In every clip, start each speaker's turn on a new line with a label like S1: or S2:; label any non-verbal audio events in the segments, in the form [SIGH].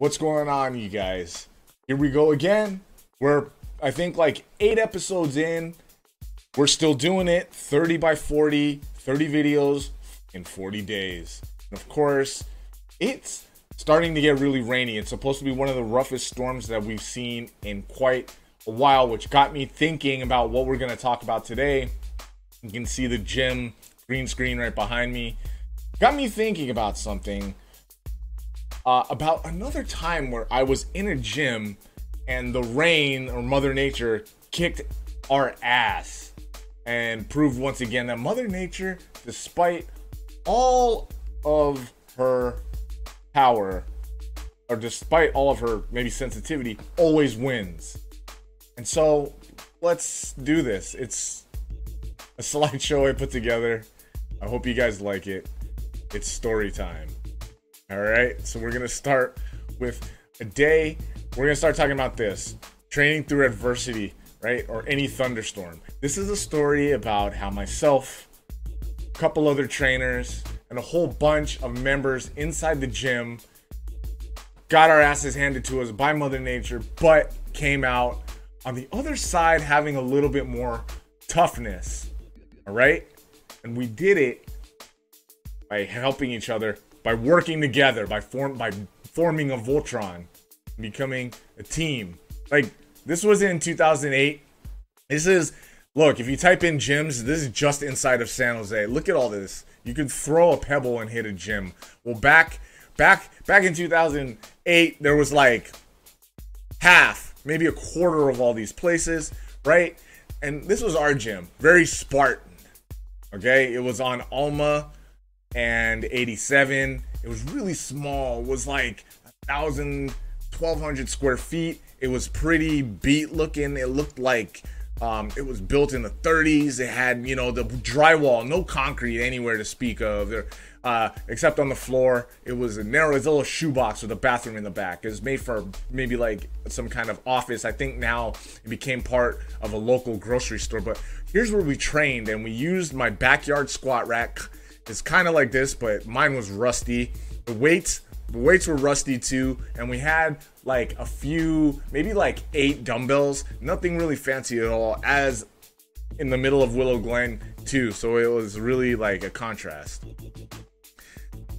S1: What's going on, you guys? Here we go again. We're, I think, like eight episodes in. We're still doing it 30 by 40, 30 videos in 40 days. And of course, it's starting to get really rainy. It's supposed to be one of the roughest storms that we've seen in quite a while, which got me thinking about what we're going to talk about today. You can see the gym green screen right behind me. Got me thinking about something uh, about another time where I was in a gym and the rain or Mother Nature kicked our ass and proved once again that Mother Nature, despite all of her power or despite all of her maybe sensitivity, always wins. And so let's do this. It's a [LAUGHS] slideshow I put together. I hope you guys like it. It's story time. All right, so we're gonna start with a day. We're gonna start talking about this training through adversity, right? Or any thunderstorm. This is a story about how myself, a couple other trainers, and a whole bunch of members inside the gym got our asses handed to us by Mother Nature, but came out on the other side having a little bit more toughness. All right? And we did it by helping each other by working together, by form by forming a Voltron, becoming a team. Like this was in 2008. This is look, if you type in gyms, this is just inside of San Jose. Look at all this. You could throw a pebble and hit a gym. Well, back back back in 2008, there was like half, maybe a quarter of all these places, right? And this was our gym, very Spartan. Okay, it was on Alma and 87. It was really small. It was like a thousand, twelve hundred square feet. It was pretty beat looking. It looked like um, it was built in the 30s. It had, you know, the drywall, no concrete anywhere to speak of. Uh, except on the floor. It was a narrow, it's a little shoebox with a bathroom in the back. It was made for maybe like some kind of office. I think now it became part of a local grocery store. But here's where we trained, and we used my backyard squat rack it's kind of like this, but mine was rusty. The weights, the weights were rusty too, and we had like a few, maybe like eight dumbbells. Nothing really fancy at all. As in the middle of Willow Glen too, so it was really like a contrast.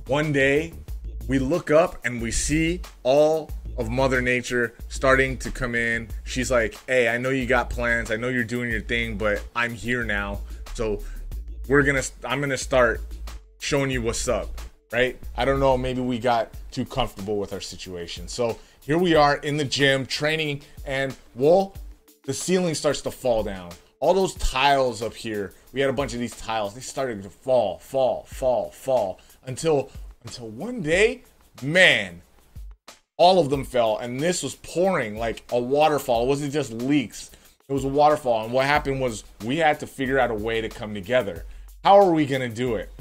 S1: One day, we look up and we see all of Mother Nature starting to come in. She's like, "Hey, I know you got plans. I know you're doing your thing, but I'm here now. So we're gonna, I'm gonna start showing you what's up, right? I don't know, maybe we got too comfortable with our situation. So here we are in the gym training, and well, the ceiling starts to fall down. All those tiles up here, we had a bunch of these tiles. They started to fall, fall, fall, fall until until one day, man, all of them fell, and this was pouring like a waterfall. It wasn't just leaks; it was a waterfall. And what happened was we had to figure out a way to come together. How are we gonna do it?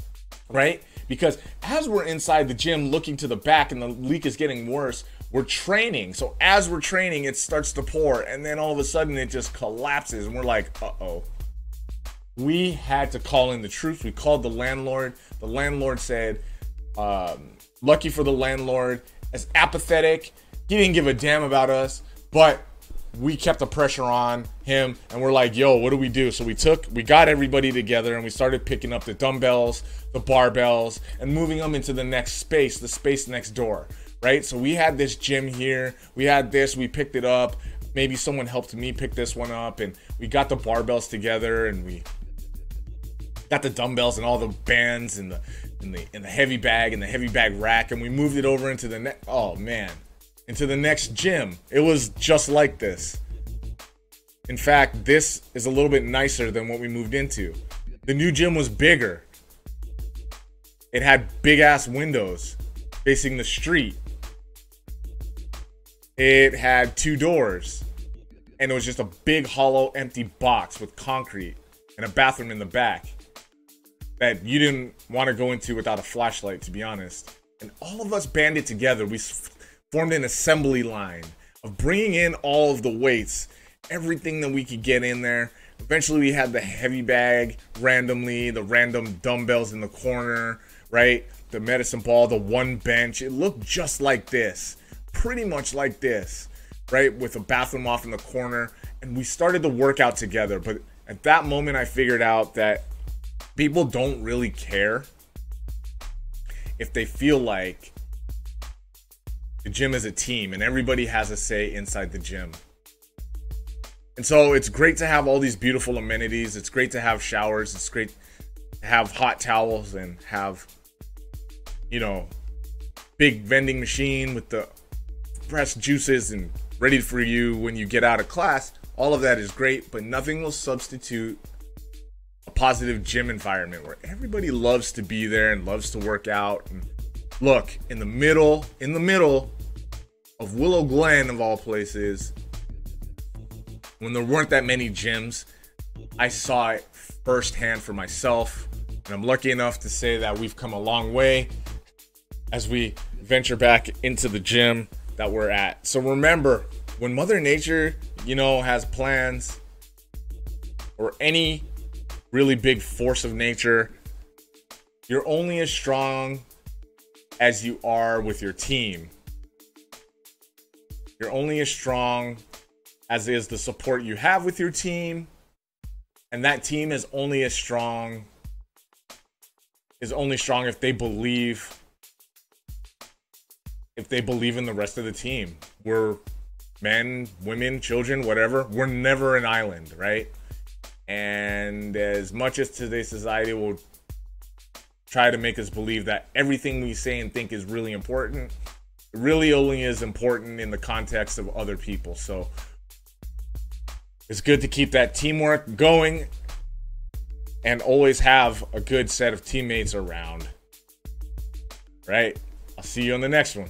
S1: Right? Because as we're inside the gym looking to the back and the leak is getting worse, we're training. So as we're training, it starts to pour, and then all of a sudden it just collapses, and we're like, uh oh. We had to call in the troops. We called the landlord. The landlord said, um, lucky for the landlord, as apathetic. He didn't give a damn about us, but we kept the pressure on him and we're like, yo, what do we do? So we took, we got everybody together and we started picking up the dumbbells, the barbells, and moving them into the next space, the space next door, right? So we had this gym here, we had this, we picked it up. Maybe someone helped me pick this one up and we got the barbells together and we got the dumbbells and all the bands and the in the in the heavy bag and the heavy bag rack and we moved it over into the next Oh man, into the next gym. It was just like this. In fact, this is a little bit nicer than what we moved into. The new gym was bigger. It had big ass windows facing the street. It had two doors. And it was just a big hollow empty box with concrete and a bathroom in the back that you didn't want to go into without a flashlight, to be honest. And all of us banded together. We formed an assembly line of bringing in all of the weights, everything that we could get in there. Eventually, we had the heavy bag randomly, the random dumbbells in the corner, right? The medicine ball, the one bench. It looked just like this. pretty much like this, right? With a bathroom off in the corner. And we started to work out together. But at that moment, I figured out that people don't really care if they feel like the gym is a team and everybody has a say inside the gym. And so it's great to have all these beautiful amenities. It's great to have showers. It's great to have hot towels and have, you know, big vending machine with the fresh juices and ready for you when you get out of class. All of that is great, but nothing will substitute a positive gym environment where everybody loves to be there and loves to work out. And look, in the middle, in the middle of Willow Glen, of all places, when there weren't that many gyms, I saw it firsthand for myself. And I'm lucky enough to say that we've come a long way as we venture back into the gym that we're at. So remember, when Mother Nature, you know, has plans or any really big force of nature, you're only as strong as you are with your team. You're only as strong as is the support you have with your team. And that team is only as strong is only strong if they believe if they believe in the rest of the team. We're men, women, children, whatever. We're never an island, right? And as much as today's society will try to make us believe that everything we say and think is really important, really only is important in the context of other people. So it's good to keep that teamwork going and always have a good set of teammates around. Right? I'll see you on the next one.